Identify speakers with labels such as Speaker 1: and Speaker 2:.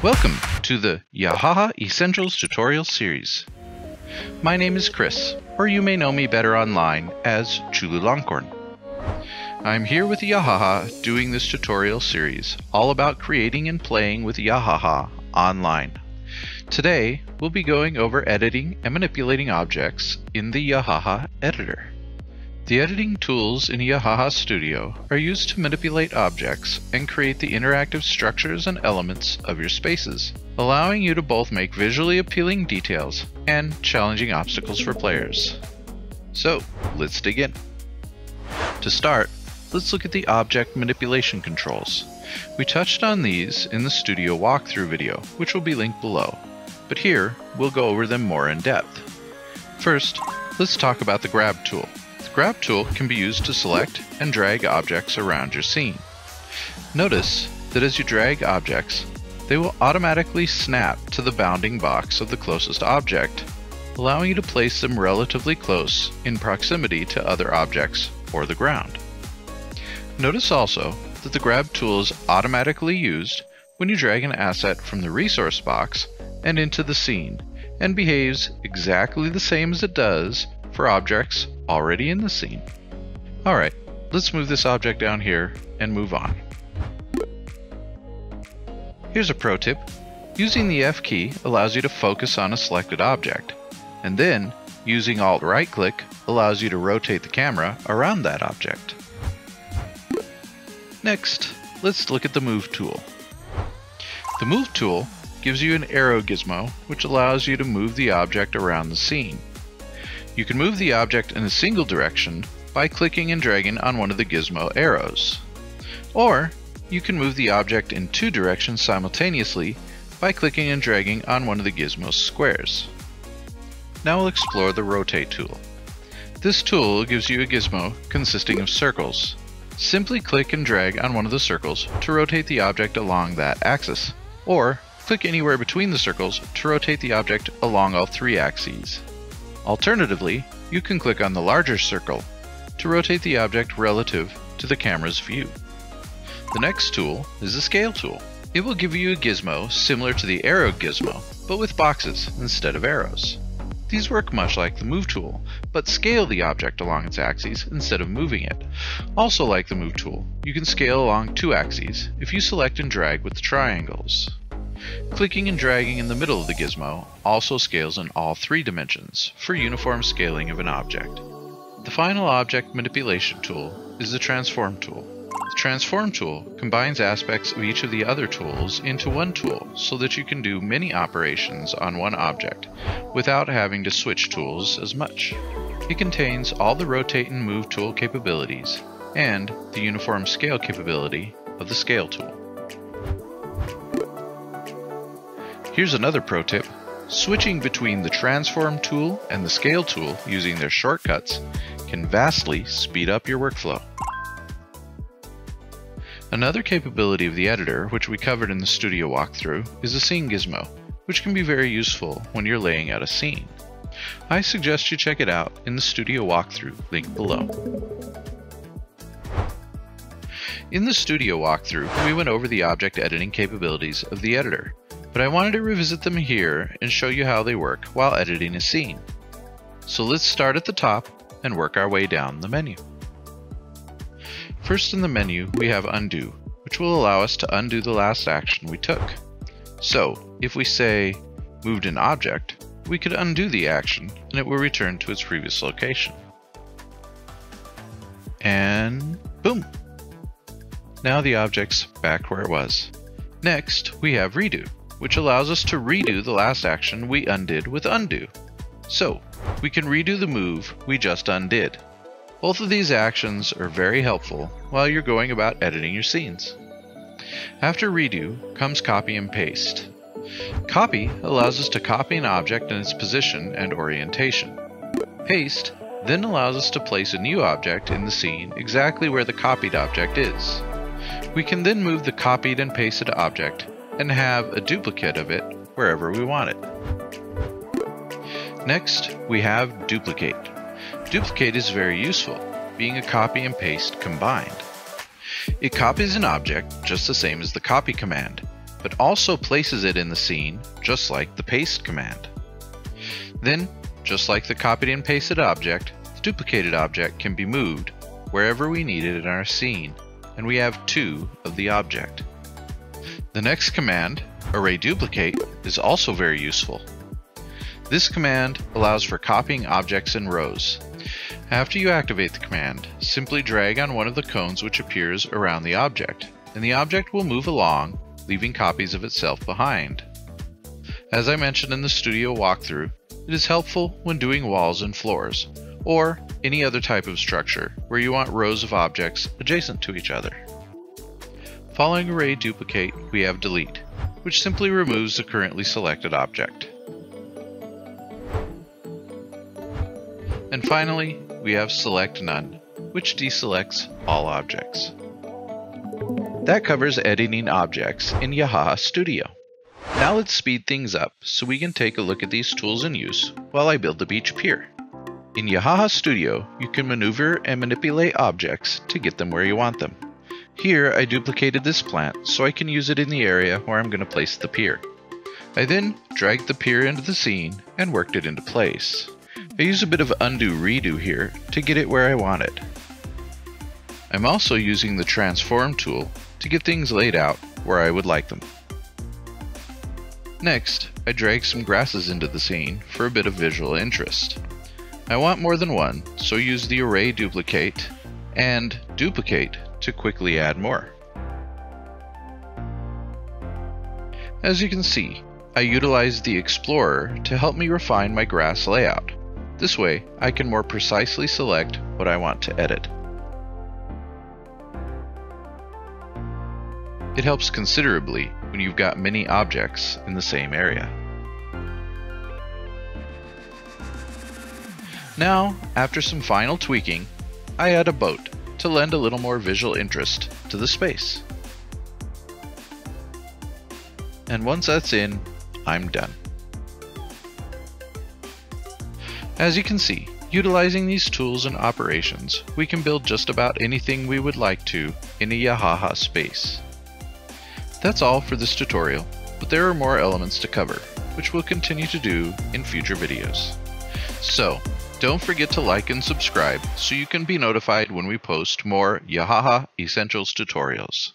Speaker 1: Welcome to the Yahaha Essentials tutorial series. My name is Chris, or you may know me better online as Chulu. I'm here with Yahaha doing this tutorial series all about creating and playing with Yahaha online. Today, we'll be going over editing and manipulating objects in the Yahaha editor. The editing tools in Yahaha Studio are used to manipulate objects and create the interactive structures and elements of your spaces, allowing you to both make visually appealing details and challenging obstacles for players. So, let's dig in. To start, let's look at the object manipulation controls. We touched on these in the Studio walkthrough video, which will be linked below, but here we'll go over them more in depth. First, let's talk about the grab tool. Grab tool can be used to select and drag objects around your scene. Notice that as you drag objects, they will automatically snap to the bounding box of the closest object, allowing you to place them relatively close in proximity to other objects or the ground. Notice also that the grab tool is automatically used when you drag an asset from the resource box and into the scene, and behaves exactly the same as it does for objects already in the scene. Alright, let's move this object down here and move on. Here's a pro tip. Using the F key allows you to focus on a selected object, and then using Alt right click allows you to rotate the camera around that object. Next, let's look at the Move tool. The Move tool gives you an arrow gizmo, which allows you to move the object around the scene. You can move the object in a single direction by clicking and dragging on one of the gizmo arrows. Or, you can move the object in two directions simultaneously by clicking and dragging on one of the gizmo squares. Now we'll explore the Rotate tool. This tool gives you a gizmo consisting of circles. Simply click and drag on one of the circles to rotate the object along that axis, or click anywhere between the circles to rotate the object along all three axes. Alternatively, you can click on the larger circle to rotate the object relative to the camera's view. The next tool is the Scale tool. It will give you a gizmo similar to the arrow gizmo, but with boxes instead of arrows. These work much like the Move tool, but scale the object along its axes instead of moving it. Also like the Move tool, you can scale along two axes if you select and drag with the triangles. Clicking and dragging in the middle of the gizmo also scales in all three dimensions for uniform scaling of an object. The final object manipulation tool is the Transform tool. The Transform tool combines aspects of each of the other tools into one tool so that you can do many operations on one object without having to switch tools as much. It contains all the rotate and move tool capabilities and the uniform scale capability of the Scale tool. Here's another pro tip. Switching between the Transform tool and the Scale tool using their shortcuts can vastly speed up your workflow. Another capability of the editor, which we covered in the studio walkthrough, is the Scene Gizmo, which can be very useful when you're laying out a scene. I suggest you check it out in the studio walkthrough link below. In the studio walkthrough, we went over the object editing capabilities of the editor, but I wanted to revisit them here and show you how they work while editing a scene. So let's start at the top and work our way down the menu. First in the menu, we have Undo, which will allow us to undo the last action we took. So, if we say, moved an object, we could undo the action and it will return to its previous location. And boom! Now the object's back where it was. Next, we have Redo, which allows us to redo the last action we undid with undo. So, we can redo the move we just undid. Both of these actions are very helpful while you're going about editing your scenes. After redo comes copy and paste. Copy allows us to copy an object in its position and orientation. Paste then allows us to place a new object in the scene exactly where the copied object is. We can then move the copied and pasted object and have a duplicate of it wherever we want it. Next, we have duplicate. Duplicate is very useful, being a copy and paste combined. It copies an object just the same as the copy command, but also places it in the scene, just like the paste command. Then, just like the copied and pasted object, the duplicated object can be moved wherever we need it in our scene, and we have two of the object. The next command, array duplicate, is also very useful. This command allows for copying objects in rows. After you activate the command, simply drag on one of the cones which appears around the object, and the object will move along, leaving copies of itself behind. As I mentioned in the studio walkthrough, it is helpful when doing walls and floors, or any other type of structure where you want rows of objects adjacent to each other. Following array duplicate, we have delete, which simply removes the currently selected object. And finally, we have select none, which deselects all objects. That covers editing objects in Yahaha Studio. Now let's speed things up so we can take a look at these tools in use while I build the beach pier. In Yahaha Studio, you can maneuver and manipulate objects to get them where you want them. Here, I duplicated this plant so I can use it in the area where I'm going to place the pier. I then dragged the pier into the scene and worked it into place. I use a bit of undo redo here to get it where I want it. I'm also using the transform tool to get things laid out where I would like them. Next, I drag some grasses into the scene for a bit of visual interest. I want more than one, so use the array duplicate and duplicate to quickly add more. As you can see, I utilized the Explorer to help me refine my grass layout. This way, I can more precisely select what I want to edit. It helps considerably when you've got many objects in the same area. Now, after some final tweaking, I add a boat to lend a little more visual interest to the space. And once that's in, I'm done. As you can see, utilizing these tools and operations, we can build just about anything we would like to in a Yahaha space. That's all for this tutorial, but there are more elements to cover, which we'll continue to do in future videos. So, don't forget to like and subscribe so you can be notified when we post more Yahaha Essentials tutorials.